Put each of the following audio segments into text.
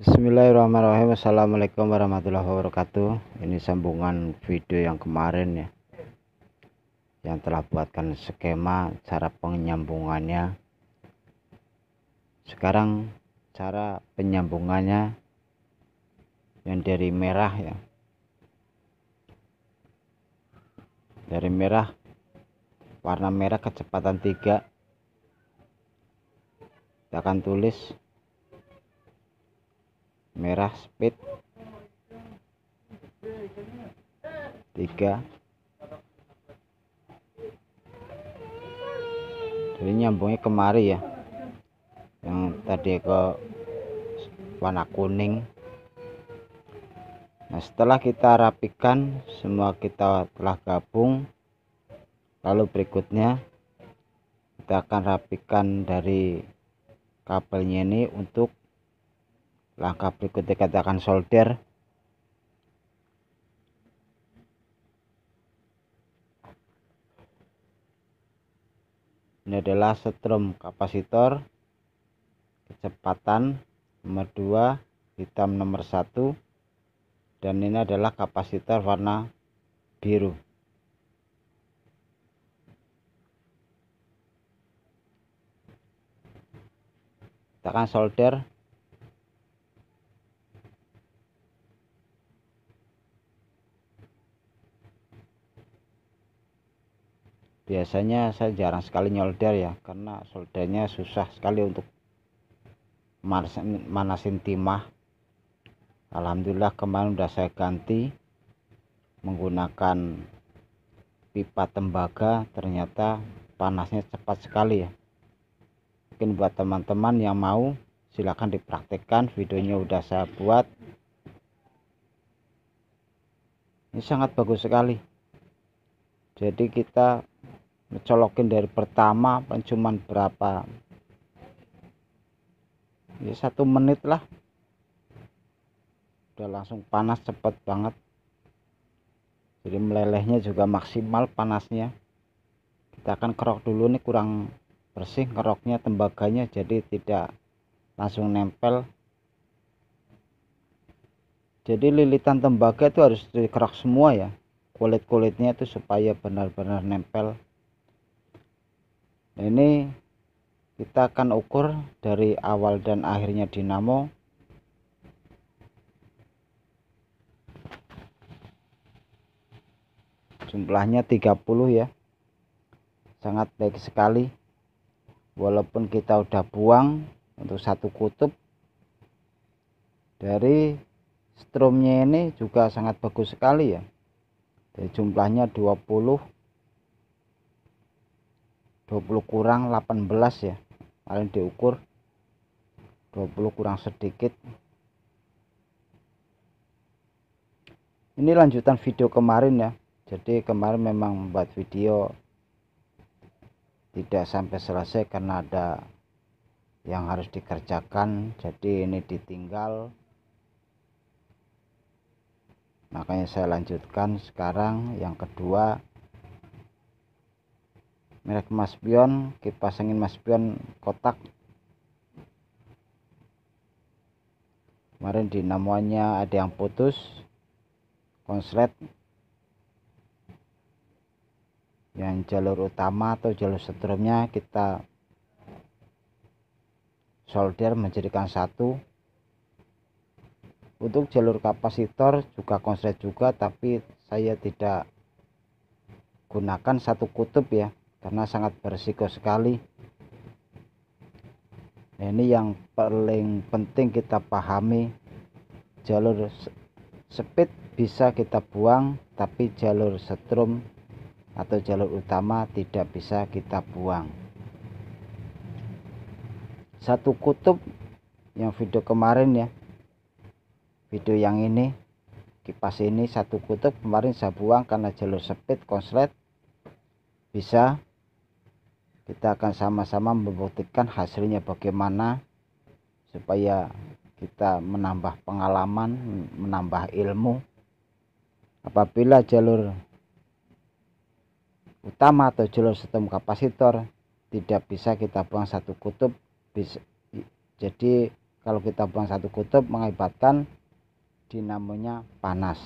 Bismillahirrahmanirrahim. Assalamualaikum warahmatullahi wabarakatuh. Ini sambungan video yang kemarin ya yang telah buatkan skema cara penyambungannya. Sekarang cara penyambungannya yang dari merah ya. Dari merah warna merah kecepatan 3 kita akan tulis merah speed. 3 jadi nyambungnya kemari ya. Yang tadi ke warna kuning. Nah setelah kita rapikan semua kita telah gabung. Lalu berikutnya kita akan rapikan dari kabelnya ini untuk langkah berikutnya kita akan solder. Ini adalah setrum kapasitor. Kecepatan nomor 2 hitam nomor 1 dan ini adalah kapasitor warna biru. Kita akan solder biasanya saya jarang sekali nyolder ya karena soldernya susah sekali untuk manasin, timah. Alhamdulillah kemarin udah saya ganti menggunakan pipa tembaga ternyata panasnya cepat sekali ya. Mungkin buat teman-teman yang mau silahkan dipraktekkan videonya udah saya buat. Ini sangat bagus sekali. Jadi kita ngecolokin dari pertama cuman berapa? Ya satu menit lah. Udah langsung panas cepet banget. Jadi melelehnya juga maksimal panasnya. Kita akan kerok dulu nih kurang bersih keroknya tembaganya jadi tidak langsung nempel. Jadi lilitan tembaga itu harus dikerok semua ya. Kulit-kulitnya itu supaya benar-benar nempel ini kita akan ukur dari awal dan akhirnya dinamo. Jumlahnya 30 ya. Sangat baik sekali. Walaupun kita udah buang untuk satu kutub dari stromnya ini juga sangat bagus sekali ya. Dari jumlahnya 20 20 kurang 18 ya. Paling diukur 20 kurang sedikit. Ini lanjutan video kemarin ya. Jadi kemarin memang membuat video tidak sampai selesai karena ada yang harus dikerjakan. Jadi ini ditinggal. Makanya saya lanjutkan sekarang. Yang kedua merek Mas Pion kipas angin Mas Pion kotak. Kemarin dinamonya ada yang putus konslet. Yang jalur utama atau jalur setrumnya kita solder menjadikan satu. Untuk jalur kapasitor juga konslet juga tapi saya tidak gunakan satu kutub ya karena sangat berisiko sekali. Nah, ini yang paling penting kita pahami. Jalur speed bisa kita buang tapi jalur setrum atau jalur utama tidak bisa kita buang. Satu kutub yang video kemarin ya video yang ini kipas ini satu kutub kemarin saya buang karena jalur speed konslet bisa kita akan sama-sama membuktikan hasilnya bagaimana supaya kita menambah pengalaman menambah ilmu. Apabila jalur utama atau jalur sistem kapasitor tidak bisa kita buang satu kutub bisa, jadi kalau kita buang satu kutub mengakibatkan dinamonya panas.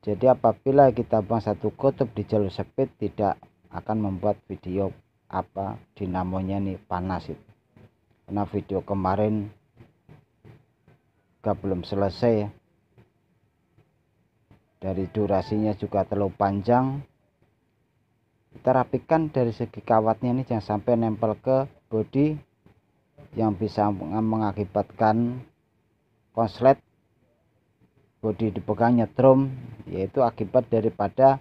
Jadi apabila kita buang satu kutub di jalur speed tidak akan membuat video apa dinamonya nih panas itu. Karena video kemarin gak belum selesai ya. Dari durasinya juga terlalu panjang. Kita rapikan dari segi kawatnya ini jangan sampai nempel ke bodi yang bisa mengakibatkan konslet bodi dipegang nyetrum yaitu akibat daripada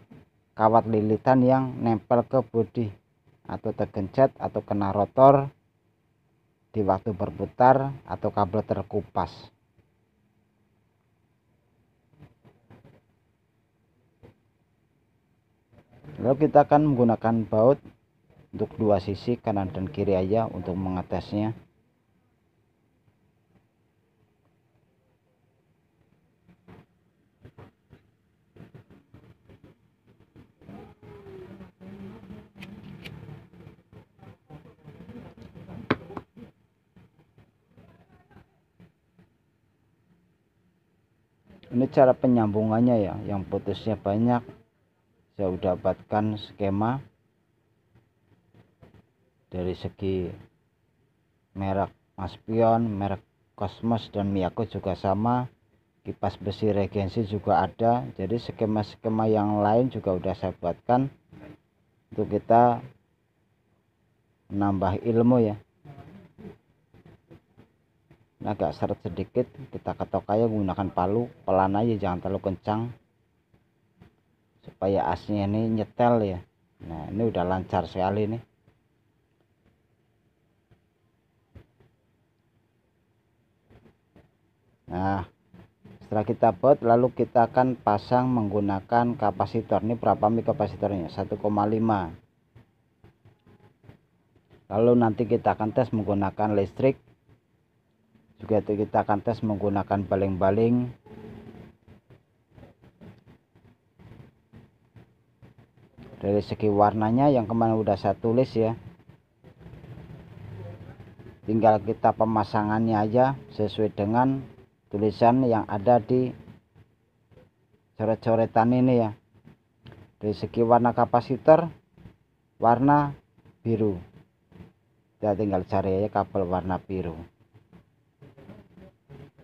kawat lilitan yang nempel ke bodi atau tergencet atau kena rotor di waktu berputar atau kabel terkupas. Lalu kita akan menggunakan baut untuk dua sisi kanan dan kiri aja untuk mengetesnya ini cara penyambungannya ya yang putusnya banyak. Saya udah dapatkan skema dari segi merek Maspion, merek Cosmos dan Miyako juga sama. Kipas besi regensi juga ada. Jadi skema-skema yang lain juga udah saya buatkan untuk kita menambah ilmu ya agak seret sedikit kita ketok aja menggunakan palu pelan aja jangan terlalu kencang. Supaya asnya ini nyetel ya. Nah ini udah lancar sekali nih. Nah setelah kita buat lalu kita akan pasang menggunakan kapasitor. Ini berapa mik kapasitornya? 1,5 lalu nanti kita akan tes menggunakan listrik juga kita akan tes menggunakan baling-baling. Dari segi warnanya yang kemarin udah saya tulis ya. Tinggal kita pemasangannya aja sesuai dengan tulisan yang ada di coret-coretan ini ya. Dari segi warna kapasitor warna biru. Kita tinggal cari aja kabel warna biru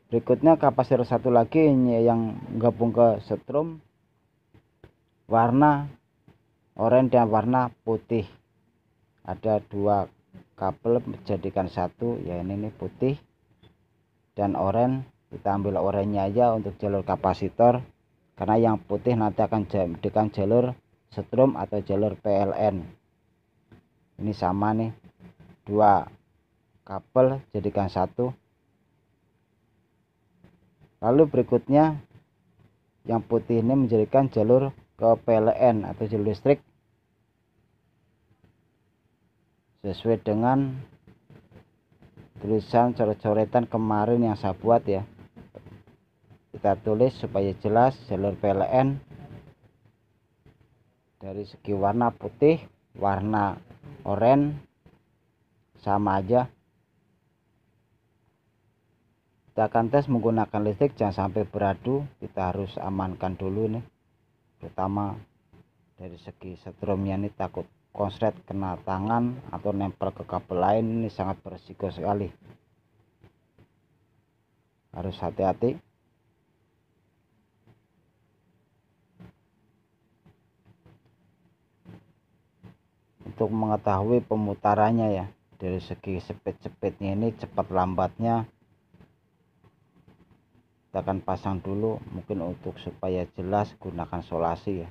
berikutnya kapasitor satu lagi yang gabung ke setrum. Warna oranye dan warna putih. Ada dua kabel menjadikan satu. Ya ini nih putih dan oranye. Kita ambil oranye aja untuk jalur kapasitor. Karena yang putih nanti akan jadikan jalur setrum atau jalur PLN ini sama nih. Dua kabel jadikan satu lalu berikutnya yang putih ini menjadikan jalur ke PLN atau jalur listrik sesuai dengan tulisan coret-coretan kemarin yang saya buat ya. Kita tulis supaya jelas jalur PLN dari segi warna putih warna oranye sama aja kita akan tes menggunakan listrik jangan sampai beradu. Kita harus amankan dulu nih terutama dari segi setrumnya ini takut konslet kena tangan atau nempel ke kabel lain ini sangat berisiko sekali. Harus hati-hati. Untuk mengetahui pemutarannya ya dari segi speed-speednya ini cepat lambatnya kita akan pasang dulu mungkin untuk supaya jelas gunakan solasi ya.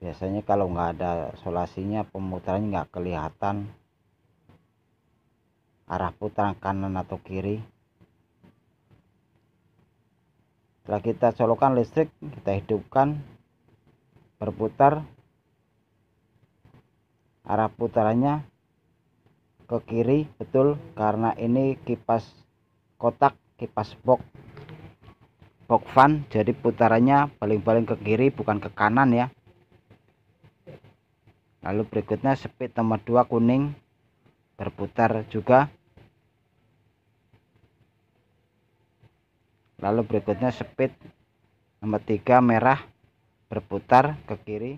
Biasanya kalau nggak ada solasinya pemutarannya nggak kelihatan. Arah putaran kanan atau kiri. Setelah kita colokan listrik kita hidupkan berputar. Arah putarannya ke kiri betul karena ini kipas kotak kipas box box fan jadi putarannya paling-paling ke kiri bukan ke kanan ya. Lalu berikutnya speed nomor 2 kuning berputar juga. Lalu berikutnya speed nomor 3 merah berputar ke kiri.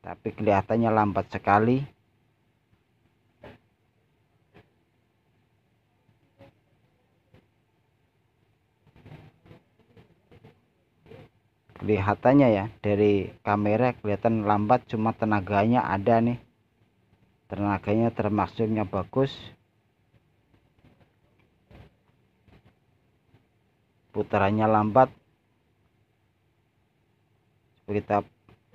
Tapi kelihatannya lambat sekali. Kelihatannya ya dari kamera kelihatan lambat cuma tenaganya ada nih. Tenaganya termaksudnya bagus. Putarannya lambat. Kita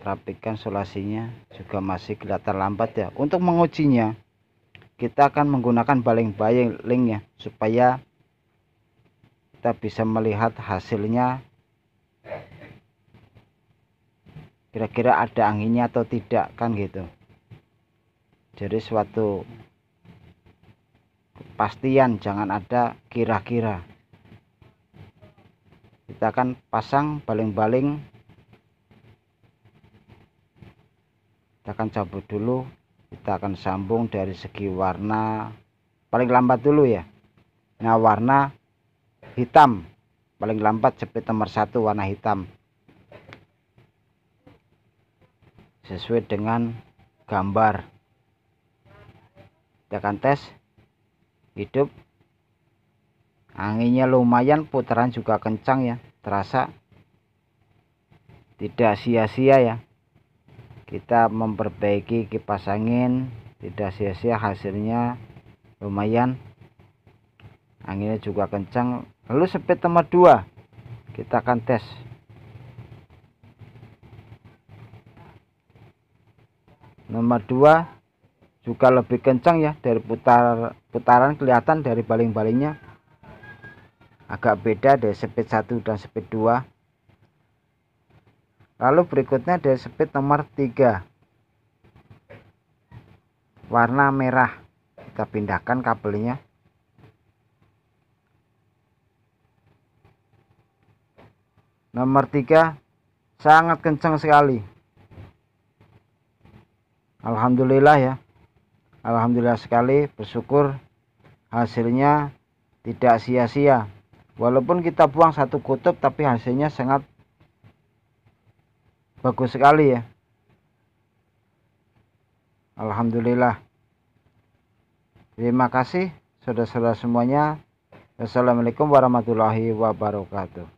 rapikan solusinya juga masih kelihatan lambat ya. Untuk mengujinya kita akan menggunakan baling-baling ya supaya kita bisa melihat hasilnya kira-kira ada anginnya atau tidak kan gitu. Jadi suatu kepastian jangan ada kira-kira. Kita akan pasang baling-baling. Kita akan cabut dulu. Kita akan sambung dari segi warna. Paling lambat dulu ya. Nah warna hitam. Paling lambat jepit nomor satu warna hitam sesuai dengan gambar. Kita akan tes. Hidup. Anginnya lumayan putaran juga kencang ya. Terasa. Tidak sia-sia ya. Kita memperbaiki kipas angin. Tidak sia-sia hasilnya. Lumayan. Anginnya juga kencang. Lalu speed nomor 2 kita akan tes nomor 2 juga lebih kencang ya dari putar putaran kelihatan dari baling-balingnya. Agak beda dari speed 1 dan speed 2 lalu berikutnya dari speed nomor 3 warna merah. Kita pindahkan kabelnya. Nomor 3 sangat kencang sekali Alhamdulillah ya. Alhamdulillah sekali bersyukur hasilnya tidak sia-sia. Walaupun kita buang satu kutub tapi hasilnya sangat bagus sekali ya. Alhamdulillah. Terima kasih saudara-saudara semuanya. Assalamualaikum warahmatullahi wabarakatuh